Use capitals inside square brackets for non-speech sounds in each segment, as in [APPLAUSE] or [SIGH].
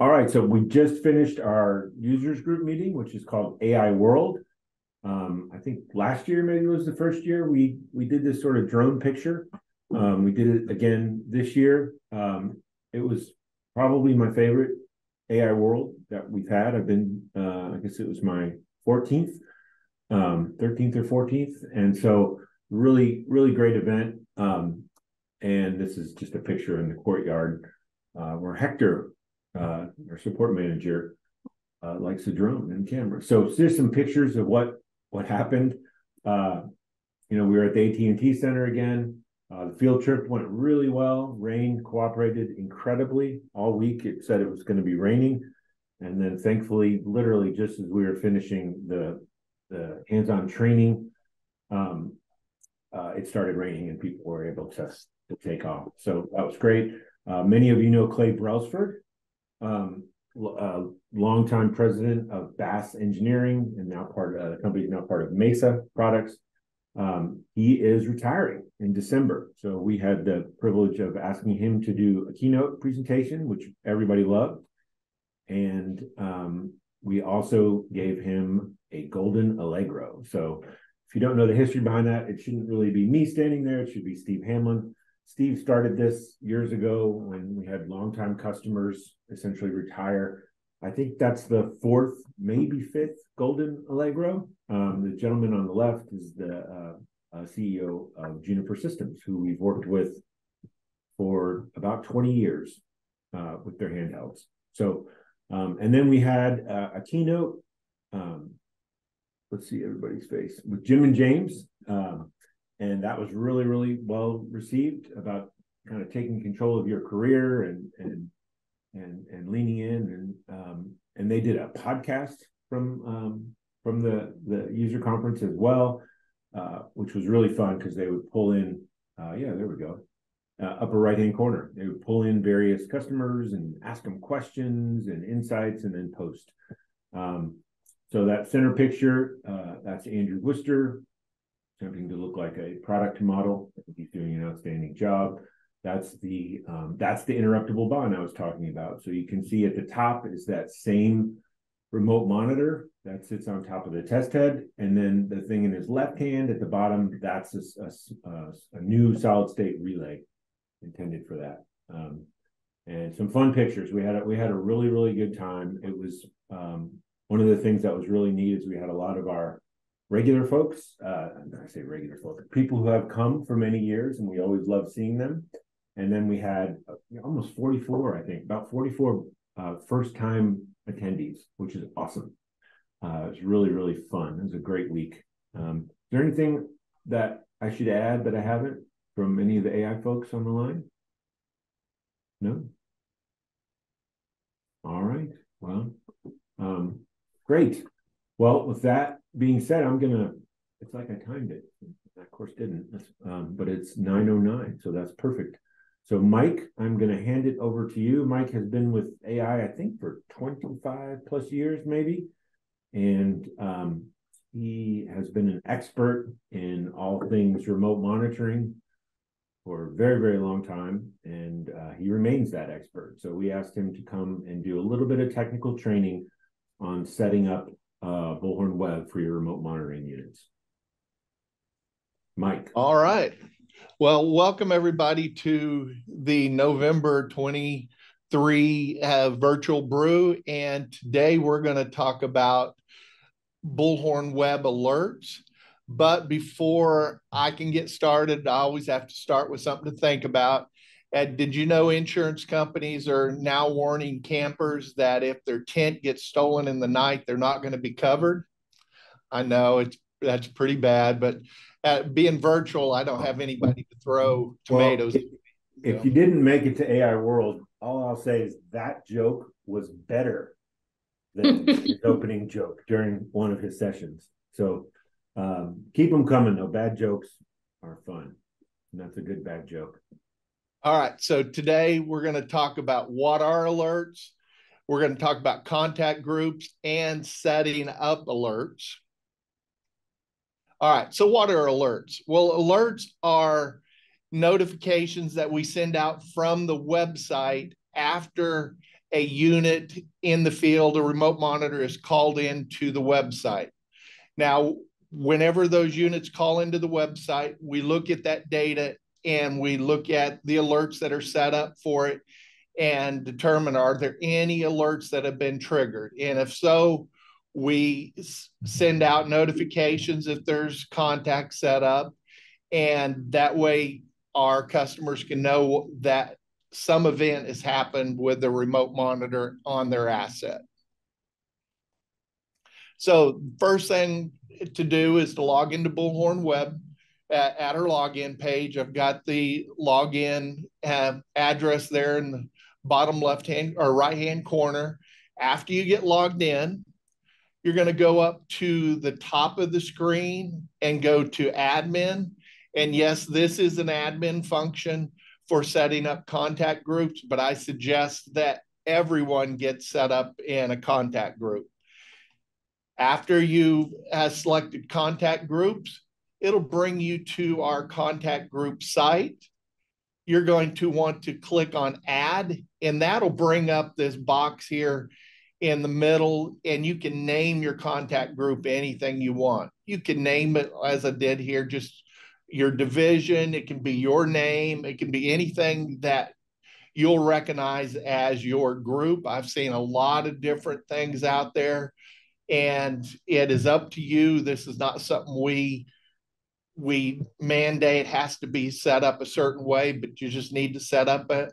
All right, so we just finished our users group meeting, which is called AI World. Um, I think last year maybe was the first year we we did this sort of drone picture. Um, we did it again this year. Um, it was probably my favorite AI World that we've had. I've been, uh, I guess it was my 14th, um, 13th or 14th, and so really, really great event. Um, and this is just a picture in the courtyard uh, where Hector, uh, our support manager, uh, likes a drone and camera. So here's some pictures of what what happened. Uh, you know, we were at the AT&T Center again. Uh, the field trip went really well. Rain cooperated incredibly all week. It said it was going to be raining, and then thankfully, literally just as we were finishing the the hands-on training, um, uh, it started raining and people were able to to take off. So that was great. Uh, many of you know Clay Brailsford. Um, uh, longtime president of Bass Engineering, and now part of uh, the company is now part of Mesa Products. Um, he is retiring in December, so we had the privilege of asking him to do a keynote presentation, which everybody loved, and um, we also gave him a golden Allegro. So if you don't know the history behind that, it shouldn't really be me standing there. It should be Steve Hamlin. Steve started this years ago when we had longtime customers essentially retire. I think that's the fourth, maybe fifth Golden Allegro. Um, the gentleman on the left is the uh, uh, CEO of Juniper Systems, who we've worked with for about 20 years uh, with their handhelds. So, um, and then we had uh, a keynote. Um, let's see everybody's face with Jim and James. Um, and that was really really well received about kind of taking control of your career and and and and leaning in and um, and they did a podcast from um, from the the user conference as well, uh, which was really fun because they would pull in uh, yeah there we go uh, upper right hand corner they would pull in various customers and ask them questions and insights and then post. Um, so that center picture uh, that's Andrew Worcester attempting to look like a product model. I think he's doing an outstanding job. That's the um, that's the interruptible bond I was talking about. So you can see at the top is that same remote monitor that sits on top of the test head, and then the thing in his left hand at the bottom that's a, a, a new solid state relay intended for that. Um, and some fun pictures. We had a, we had a really really good time. It was um, one of the things that was really neat is we had a lot of our regular folks, uh, I say regular folks, people who have come for many years, and we always love seeing them. And then we had uh, almost 44, I think, about 44 uh, first time attendees, which is awesome. Uh, it was really, really fun. It was a great week. Um, is there anything that I should add that I haven't from any of the AI folks on the line? No? All right. Well, um, great. Well, with that being said, I'm gonna. It's like I timed it. I, of course, didn't. Um, but it's 9:09, so that's perfect. So, Mike, I'm going to hand it over to you. Mike has been with AI, I think, for 25 plus years, maybe, and um, he has been an expert in all things remote monitoring for a very, very long time, and uh, he remains that expert. So, we asked him to come and do a little bit of technical training on setting up uh, Bullhorn Web for your remote monitoring units. Mike. All right. Well, welcome everybody to the November 23 uh, virtual brew. And today we're going to talk about Bullhorn Web alerts. But before I can get started, I always have to start with something to think about. And did you know insurance companies are now warning campers that if their tent gets stolen in the night, they're not going to be covered? I know it's that's pretty bad, but uh, being virtual, I don't have anybody to throw tomatoes. Well, if, if you didn't make it to AI World, all I'll say is that joke was better than [LAUGHS] his opening joke during one of his sessions. So um, keep them coming, though. Bad jokes are fun. And that's a good bad joke. All right. So today we're going to talk about what are alerts. We're going to talk about contact groups and setting up alerts. All right. So what are alerts? Well, alerts are notifications that we send out from the website after a unit in the field, a remote monitor is called into the website. Now, whenever those units call into the website, we look at that data and we look at the alerts that are set up for it and determine are there any alerts that have been triggered? And if so, we send out notifications if there's contact set up. And that way, our customers can know that some event has happened with the remote monitor on their asset. So first thing to do is to log into Bullhorn Web at, our login page. I've got the login uh, address there in the bottom left hand or right hand corner. After you get logged in, you're going to go up to the top of the screen and go to admin. And yes, this is an admin function for setting up contact groups, but I suggest that everyone gets set up in a contact group. After you have selected contact groups, it'll bring you to our contact group site. You're going to want to click on add, and that'll bring up this box here in the middle, and you can name your contact group anything you want. You can name it as I did here, just your division, it can be your name, it can be anything that you'll recognize as your group. I've seen a lot of different things out there and it is up to you. This is not something we we mandate has to be set up a certain way, but you just need to set up it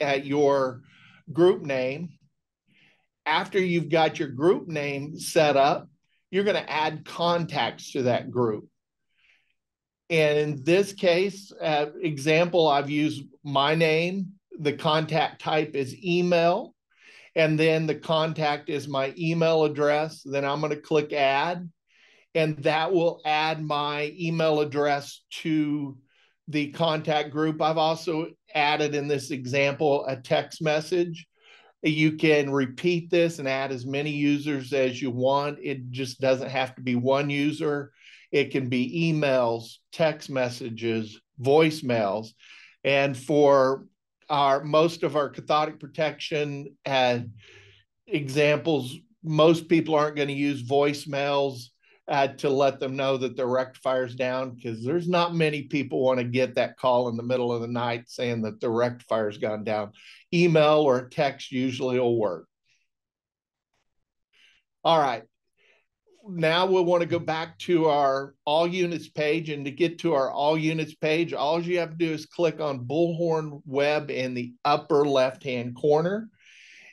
at your group name. After you've got your group name set up, you're going to add contacts to that group. And in this case, uh, example, I've used my name. The contact type is email and then the contact is my email address. Then I'm going to click add, and that will add my email address to the contact group. I've also added in this example a text message. You can repeat this and add as many users as you want. It just doesn't have to be one user. It can be emails, text messages, voicemails. And for our most of our cathodic protection had examples. Most people aren't going to use voicemails uh, to let them know that the rectifier's down because there's not many people want to get that call in the middle of the night saying that the rectifier's gone down. Email or text usually will work. All right now we'll want to go back to our all units page and to get to our all units page all you have to do is click on bullhorn web in the upper left hand corner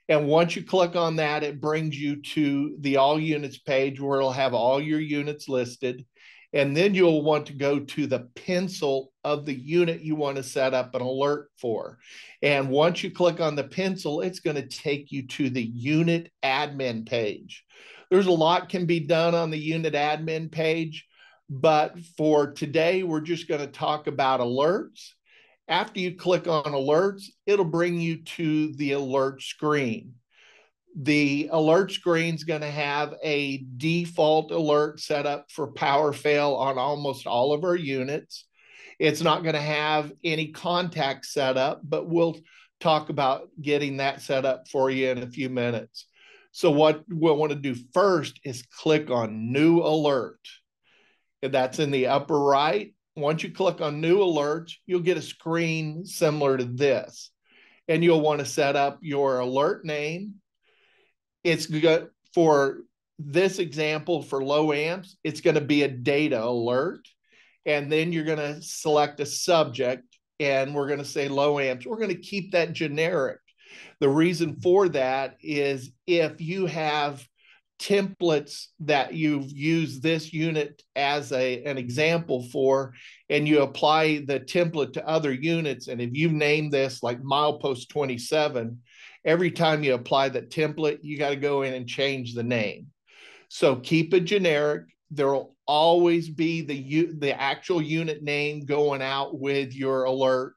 and once you click on that it brings you to the all units page where it'll have all your units listed and then you'll want to go to the pencil of the unit you want to set up an alert for. And once you click on the pencil, it's going to take you to the unit admin page. There's a lot can be done on the unit admin page, but for today, we're just going to talk about alerts. After you click on alerts, it'll bring you to the alert screen. The alert screen is going to have a default alert set up for power fail on almost all of our units. It's not going to have any contact set up, but we'll talk about getting that set up for you in a few minutes. So what we'll want to do first is click on new alert. And that's in the upper right. Once you click on new alerts, you'll get a screen similar to this. And you'll want to set up your alert name. It's good for this example for low amps, it's going to be a data alert. And then you're going to select a subject and we're going to say low amps. We're going to keep that generic the reason for that is if you have templates that you've used this unit as a, an example for, and you apply the template to other units, and if you name this like milepost 27, every time you apply that template, you got to go in and change the name. So keep it generic. There will always be the the actual unit name going out with your alert,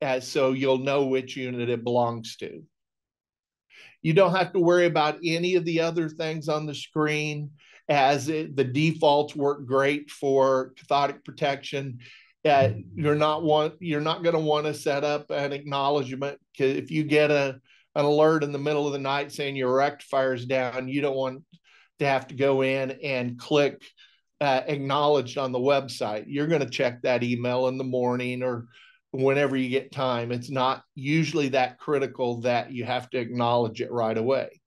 as so you'll know which unit it belongs to. You don't have to worry about any of the other things on the screen as it, the defaults work great for cathodic protection. Uh, you're not want you're not going to want to set up an acknowledgement because if you get a an alert in the middle of the night saying your rectifier is down, you don't want to have to go in and click uh, acknowledged on the website. You're going to check that email in the morning or whenever you get time. It's not usually that critical that you have to acknowledge it right away.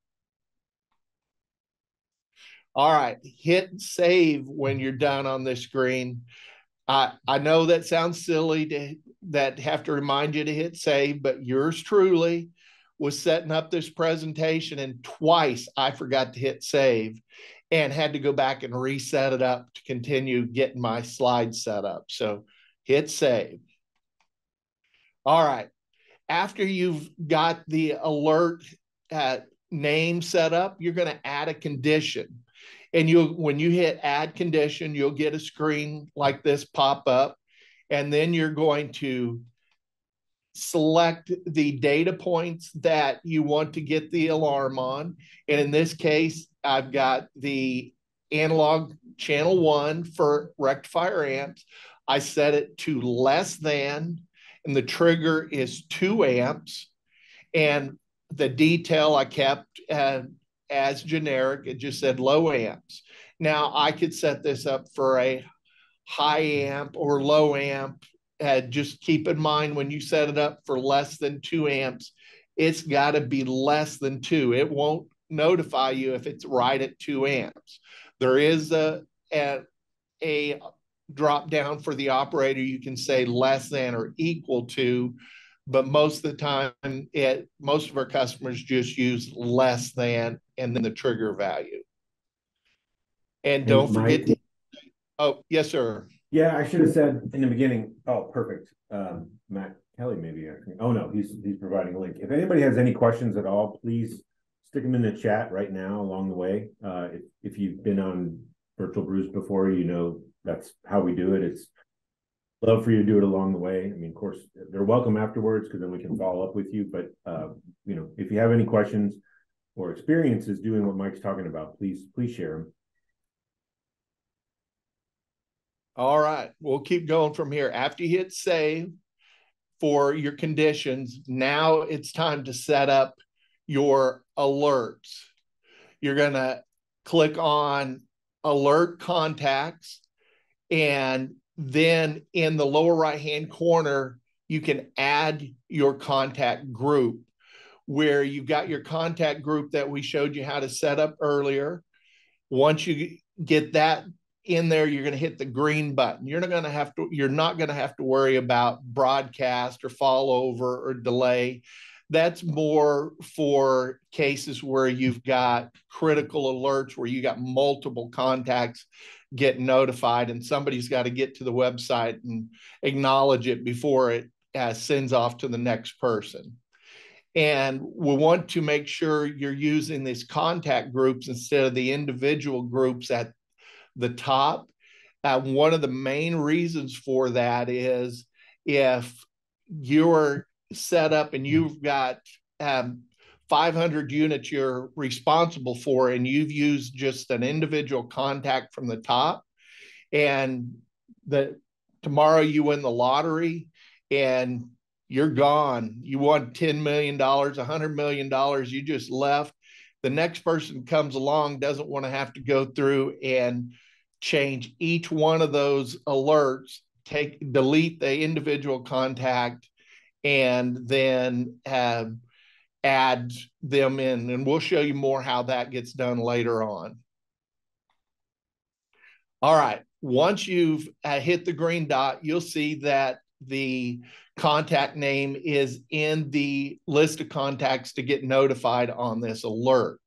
All right, hit save when you're done on this screen. I, I know that sounds silly to that have to remind you to hit save, but yours truly was setting up this presentation and twice I forgot to hit save and had to go back and reset it up to continue getting my slides set up. So hit save. All right. After you've got the alert uh, name set up, you're going to add a condition. And you'll when you hit add condition, you'll get a screen like this pop up. And then you're going to select the data points that you want to get the alarm on. And in this case, I've got the analog channel one for rectifier amps. I set it to less than and the trigger is two amps. And the detail I kept uh, as generic, it just said low amps. Now I could set this up for a high amp or low amp. Uh, just keep in mind when you set it up for less than two amps, it's got to be less than two. It won't notify you if it's right at two amps. There is a, a, a drop down for the operator, you can say less than or equal to, but most of the time, it most of our customers just use less than and then the trigger value. And don't forget. To, oh, yes, sir. Yeah, I should have said in the beginning. Oh, perfect. Um, Matt Kelly, maybe. Oh no, he's he's providing a link. If anybody has any questions at all, please stick them in the chat right now along the way. Uh, if, if you've been on Virtual Brews before, you know that's how we do it. It's love for you to do it along the way. I mean, of course, they're welcome afterwards because then we can follow up with you. But uh, you know, if you have any questions or experiences doing what Mike's talking about, please please share them. All right, we'll keep going from here. After you hit save for your conditions, now it's time to set up your alerts. You're gonna click on alert contacts and then in the lower right hand corner, you can add your contact group where you've got your contact group that we showed you how to set up earlier. Once you get that in there, you're going to hit the green button. You're not going to have to, you're not going to have to worry about broadcast or fall over or delay. That's more for cases where you've got critical alerts where you got multiple contacts get notified and somebody's got to get to the website and acknowledge it before it uh, sends off to the next person. And we want to make sure you're using these contact groups instead of the individual groups at the top. Uh, one of the main reasons for that is if you're set up and you've got um, 500 units you're responsible for and you've used just an individual contact from the top. And that tomorrow you win the lottery and you're gone. You won 10 million dollars 100 million dollars you just left. The next person comes along doesn't want to have to go through and change each one of those alerts take delete the individual contact and then have add them in. And we'll show you more how that gets done later on. All right. Once you've uh, hit the green dot, you'll see that the contact name is in the list of contacts to get notified on this alert.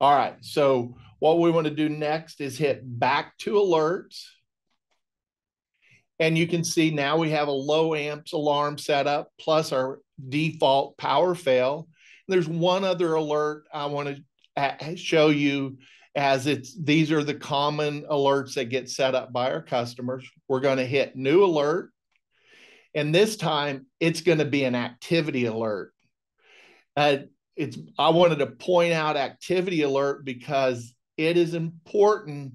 All right, so what we want to do next is hit back to alerts. And you can see now we have a low amps alarm set up plus our default power fail. There's one other alert I want to show you as it's these are the common alerts that get set up by our customers. We're going to hit new alert. And this time it's going to be an activity alert. Uh, it's I wanted to point out activity alert because it is important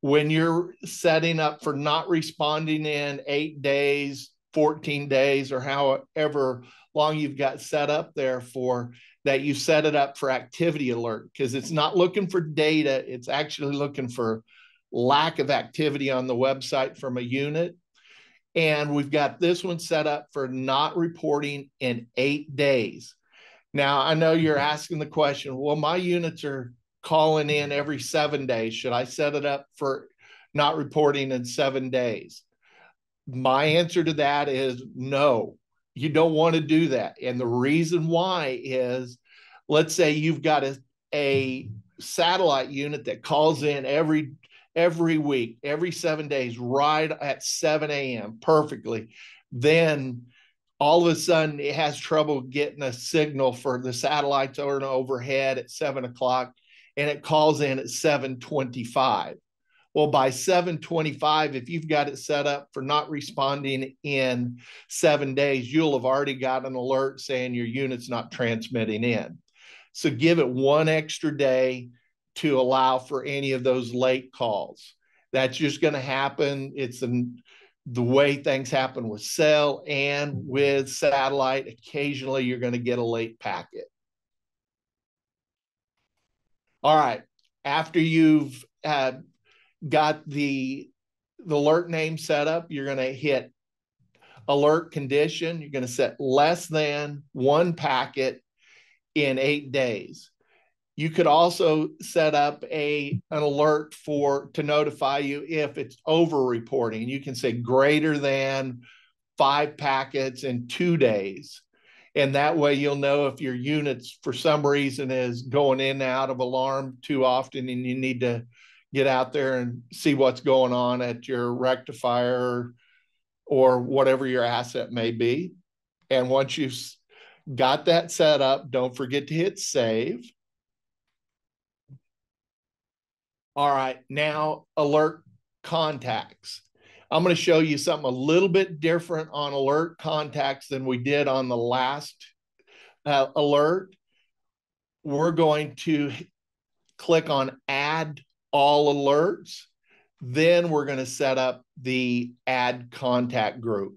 when you're setting up for not responding in eight days 14 days or however long you've got set up there for that you set it up for activity alert because it's not looking for data it's actually looking for lack of activity on the website from a unit. And we've got this one set up for not reporting in eight days. Now i know you're mm-hmm. asking the question well my units are calling in every seven days should i set it up for not reporting in seven days my answer to that is no you don't want to do that. And the reason why is let's say you've got a, a satellite unit that calls in every every week, every seven days, right at 7 a.m. perfectly. Then all of a sudden it has trouble getting a signal for the satellites or overhead at seven o'clock and it calls in at 725 well, by 725, if you've got it set up for not responding in seven days, you'll have already got an alert saying your unit's not transmitting in. So give it one extra day to allow for any of those late calls. That's just going to happen. It's an, the way things happen with cell and with satellite. Occasionally, you're going to get a late packet. All right. After you've uh, got the, the alert name set up, you're going to hit alert condition. You're going to set less than one packet in eight days. You could also set up a an alert for to notify you if it's over reporting. You can say greater than five packets in two days. And that way you'll know if your units for some reason is going in and out of alarm too often and you need to get out there and see what's going on at your rectifier or whatever your asset may be. And once you've got that set up, don't forget to hit save. All right, now alert contacts. I'm going to show you something a little bit different on alert contacts than we did on the last uh, alert. We're going to click on add all alerts. Then we're going to set up the add contact group.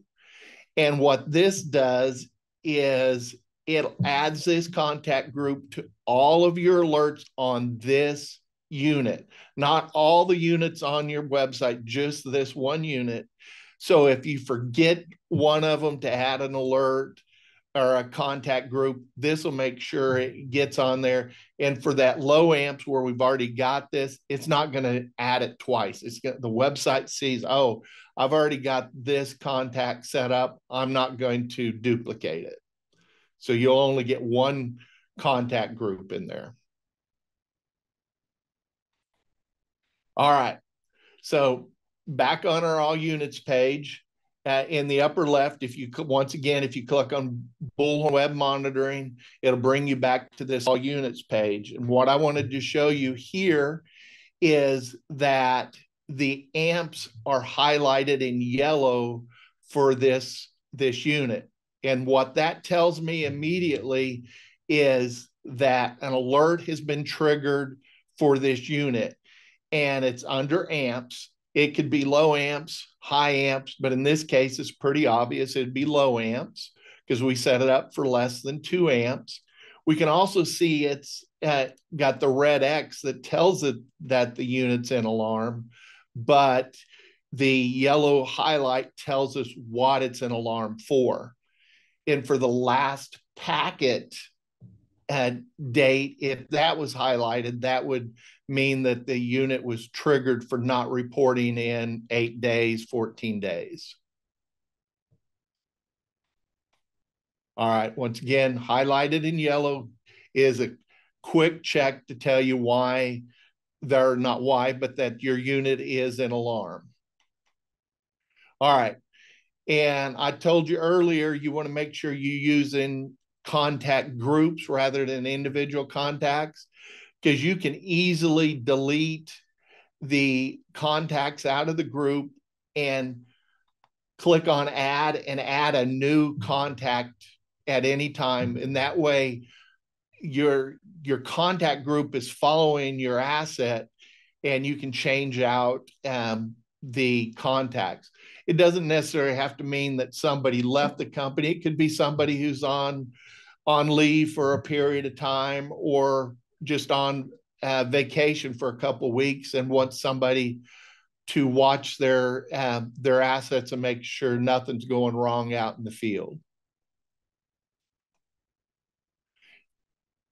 And what this does is it adds this contact group to all of your alerts on this unit, not all the units on your website, just this one unit. So if you forget one of them to add an alert, or a contact group. This will make sure it gets on there. And for that low amps where we've already got this, it's not going to add it twice. It's the website sees, oh, I've already got this contact set up. I'm not going to duplicate it. So you'll only get one contact group in there. All right. So back on our all units page, uh, in the upper left, if you once again, if you click on Bullhorn Web Monitoring, it'll bring you back to this all units page. And what I wanted to show you here is that the amps are highlighted in yellow for this this unit. And what that tells me immediately is that an alert has been triggered for this unit and it's under amps it could be low amps, high amps, but in this case, it's pretty obvious it'd be low amps because we set it up for less than two amps. We can also see it's uh, got the red X that tells it that the unit's in alarm, but the yellow highlight tells us what it's an alarm for. And for the last packet uh, date, if that was highlighted, that would mean that the unit was triggered for not reporting in eight days, 14 days. All right, once again, highlighted in yellow is a quick check to tell you why they're not why, but that your unit is an alarm. All right. And I told you earlier, you want to make sure you're using contact groups rather than individual contacts because you can easily delete the contacts out of the group and click on add and add a new contact at any time. And that way your your contact group is following your asset and you can change out um, the contacts it doesn't necessarily have to mean that somebody left the company. It could be somebody who's on on leave for a period of time or just on uh, vacation for a couple of weeks and wants somebody to watch their um, their assets and make sure nothing's going wrong out in the field.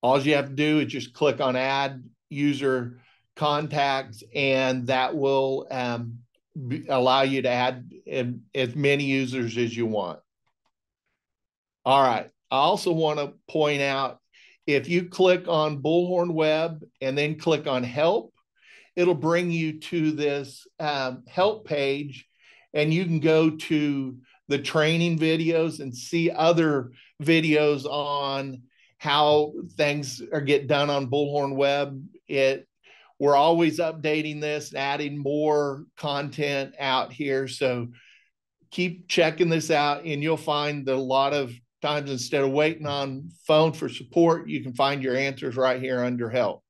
All you have to do is just click on add user contacts and that will um, allow you to add as many users as you want. All right. I also want to point out if you click on Bullhorn Web and then click on help, it'll bring you to this um, help page and you can go to the training videos and see other videos on how things are get done on Bullhorn Web. It we're always updating this, adding more content out here. So keep checking this out, and you'll find that a lot of times instead of waiting on phone for support, you can find your answers right here under help.